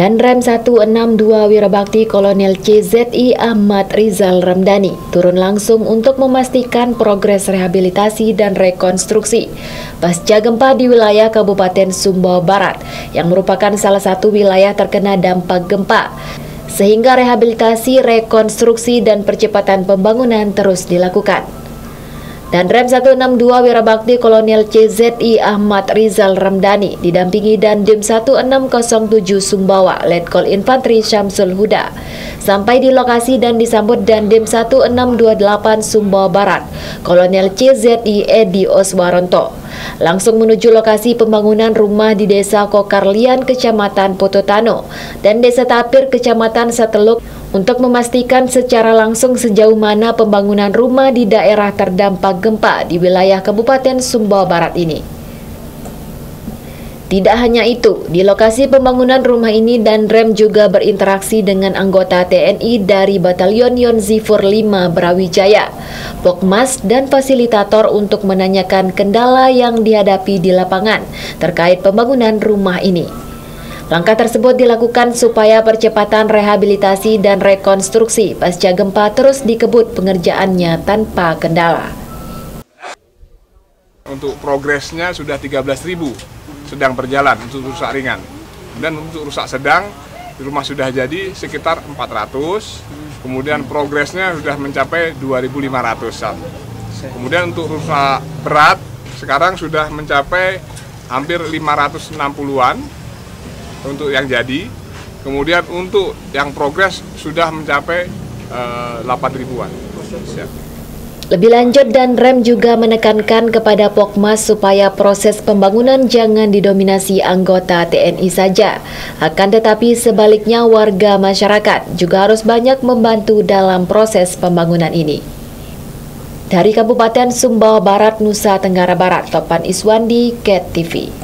dan Rem 162 Wirabakti Kolonel CZI Ahmad Rizal Ramdhani turun langsung untuk memastikan progres rehabilitasi dan rekonstruksi pasca gempa di wilayah Kabupaten Sumbawa Barat yang merupakan salah satu wilayah terkena dampak gempa sehingga rehabilitasi, rekonstruksi, dan percepatan pembangunan terus dilakukan dan Rem 162 Wirabakti Kolonel CZI Ahmad Rizal Ramdhani didampingi dan Dim 1607 Sumbawa Letkol Infanteri Syamsul Huda. Sampai di lokasi dan disambut dan Dim 1628 Sumbawa Barat Kolonel CZI Edi Oswaronto. Langsung menuju lokasi pembangunan rumah di Desa Kokarlian Kecamatan Pototano dan Desa Tapir Kecamatan Sateluk untuk memastikan secara langsung sejauh mana pembangunan rumah di daerah terdampak gempa di wilayah Kabupaten Sumbawa Barat ini. Tidak hanya itu, di lokasi pembangunan rumah ini dan Rem juga berinteraksi dengan anggota TNI dari Batalion Yonzifur 5 Brawijaya, Pokmas, dan fasilitator untuk menanyakan kendala yang dihadapi di lapangan terkait pembangunan rumah ini. Langkah tersebut dilakukan supaya percepatan rehabilitasi dan rekonstruksi pasca gempa terus dikebut pengerjaannya tanpa kendala. Untuk progresnya sudah 13.000 sedang berjalan untuk rusak ringan. Dan untuk rusak sedang di rumah sudah jadi sekitar 400. Kemudian progresnya sudah mencapai 2.500-an. Kemudian untuk rusak berat sekarang sudah mencapai hampir 560-an untuk yang jadi. Kemudian untuk yang progres sudah mencapai uh, 8 ribuan. Lebih lanjut dan Rem juga menekankan kepada Pokmas supaya proses pembangunan jangan didominasi anggota TNI saja. Akan tetapi sebaliknya warga masyarakat juga harus banyak membantu dalam proses pembangunan ini. Dari Kabupaten Sumbawa Barat, Nusa Tenggara Barat, Topan Iswandi, KET TV.